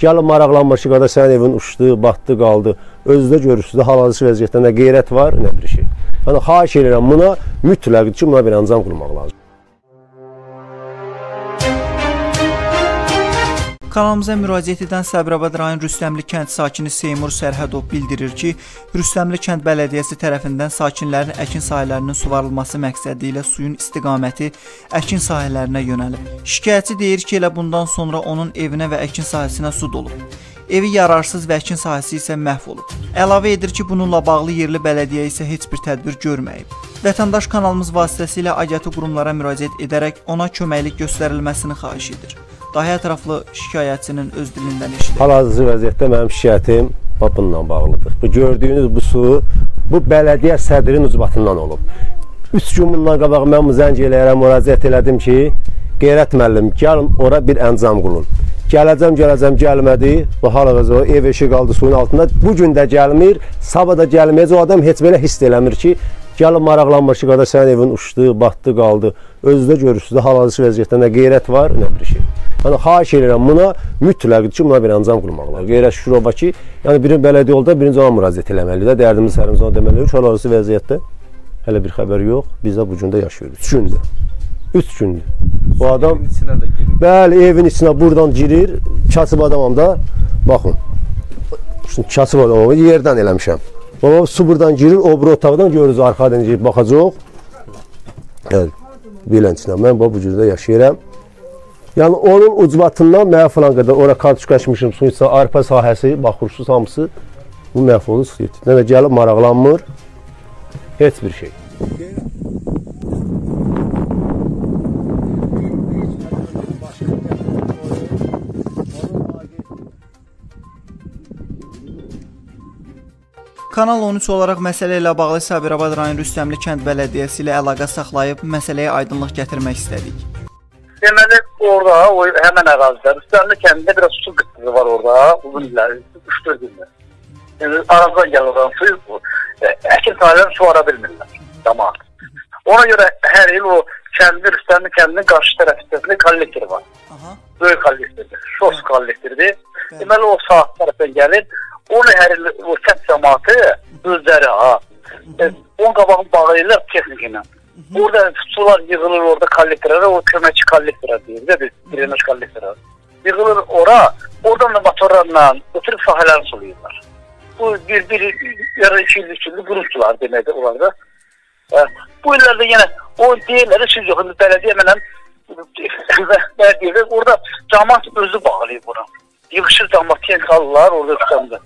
Gəlin maraqlanmır ki, qardaş sənin evin uçdu, batdı, qaldı. Özünüzdə görürsünüz, hal-hazırda vəziyyətdə nə qeyrət var, nə bir şey. Yəni xahiş edirəm buna mütləq ki, buna bir ancam qurmaq lazımdır. Kanalımıza müraciət edən Səbrabad rayon Rüstəmli kənd sakini Seymur Sərhədov bildirir ki, Rüstəmli kənd bələdiyyəsi tərəfindən sakinlərin əkin sahələrinin suvarılması məqsədi ilə suyun istiqaməti əkin sahələrinə yönəlib. Şikayətçi deyir ki, elə bundan sonra onun evinə və əkin sahəsinə su dolub. Evi yararsız və əkin sahəsi isə məhv olub. Əlavə edir ki, bununla bağlı yerli bələdiyyə isə heç bir tədbir görməyib. Vətəndaş kanalımız vasitəsilə aidiyyatı qurumlara müraciət edərək ona köməklik göstərilməsini xahiş edir. Daha ətraflı şikayətçinin öz dilindən eşidir. Hal-hazırda vəziyyətdə mənim şikayətim bununla bağlıdır. Bu gördüyünüz bu su bu bələdiyyə sədrinin ucbatından olub. 3 gün bundan qabaq mən zəng eləyərəm, müraciət elədim ki, Qeyrət müəllim, gəlin ora bir əncam qulun. Gələcəm, gələcəm, gəlmədi. Bu hal-hazırda ev eşi qaldı suyun altında. Bu gün də gəlmir, sabah da gəlməyəcək. O adam heç belə hiss eləmir ki, gəlin maraqlanmır ki, qardaş sənin evin uçdu, batdı, qaldı. Özünüzdə görürsünüz, hal-hazırda vəziyyətdə nə qeyrət var, nə bir şey. Yəni xahiş edirəm buna mütləq ki, buna bir ancam qurmaq lazımdır. Qeyrət Şükürova ki, yəni birinci bələdiyyə yolda birinci ona müraciət eləməlidir. Dərdimiz sərimiz ona deməlidir. Hal-hazırda vəziyyətdə hələ bir xəbər yox. Biz də bu gün də yaşayırıq. 3 gündür. 3 gündür. Bu adam bəli, evin içinə buradan girir. Kasıb adamam da. Baxın. Şimdi kasıb adamam yerdən eləmişəm. Baba su buradan girir, o bir otaqdan görürüz arxadan girib baxacaq. Yəni beləncə mən bu cürdə yaşayıram. Yəni onun ucbatından mənə falan qədər ora kartoşka açmışım, su isə arpa sahəsi, baxırsınız hamısı bu məhv olur, su getir. Nə də gəlib maraqlanmır. Heç bir şey. Kanal 13 olaraq məsələ ilə bağlı Sabirabad rayon Rüstəmli kənd bələdiyyəsi ilə əlaqə saxlayıb məsələyə aydınlıq gətirmək istədik. Deməli orada o həmin ərazidə Rüstəmli kəndində biraz su qıtlığı var orada uzun illər, 3-4 illər. Yəni aradan gəlir oradan su, e, əkin sahələrini su ara bilmirlər cəmaət. Ona görə hər il o kəndi Rüstəmli kəndinin qarşı tərəfində kollektor var. Aha. Böyük kollektordur. Şos kollektordur. Deməli o saat tərəfdən gəlir. Onu hər il o kənd cəmaəti özləri ha. E, onun qabağını bağlayırlar texnika ilə. Burada sular yığılır orada kollektorlara, o köməkçi kollektora deyir də biz, drenaj kollektora. Yığılır ora, oradan da motorlarla götürüb sahələrini sulayırlar. Bu bir, bir, yarı iki il, üç ildir quru sular deməkdir onlarda. Hə, bu illərdə yenə o deyirlər, siz yox, bələdiyyə mənə bələdiyyə orada cəmaat özü bağlayır buna. Yığışır cəmaat, tenkallar orada üstəndə.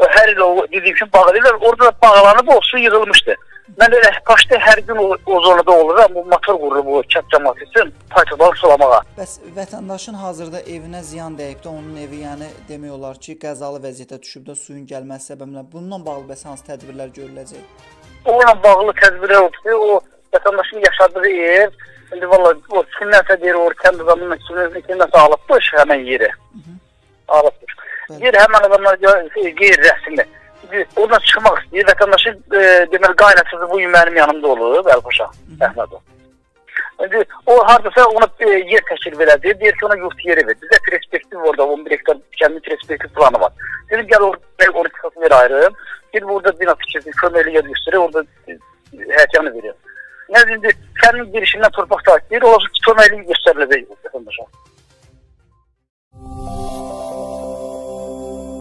Hər il o dediyim kimi bağlayırlar, orada da bağlanıb o su yığılmışdı. Mən elə başda hər gün o, o zonada oluram, bu motor qurur bu kənd cəmaəti üçün paytadan sulamağa. Bəs vətəndaşın hazırda evinə ziyan dəyib də onun evi yəni demək olar ki, qəzalı vəziyyətə düşüb də suyun gəlməsi səbəbilə bununla bağlı bəs hansı tədbirlər görüləcək? Onunla bağlı tədbirlər oldu ki, o vətəndaşın yaşadığı ev İndi valla o kimlərsə deyir, o kənd adamının kimlərsə alıbmış həmən yeri. Alıbmış. Yer həmən adamlar qeyri-rəsmi oradan çıxmaq istəyir. Vətəndaşın e, deməli qaynatası bu gün mənim yanımda olub, Əlpaşa Əhmədov. İndi o hardasa ona e, yer təşkil elədi. Deyir ki, ona yurt yeri ver. Bizdə perspektiv orada 11 hektar kəndi perspektiv planı var. Dedim gəl orada orada çıxasın yer ayırım. Bir burada bina tikirsin, köməkli yer göstərir, orada e, həyətyanı verir. Yəni indi kəndin girişindən torpaq sahib deyir, o köməkli göstəriləcək vətəndaşa.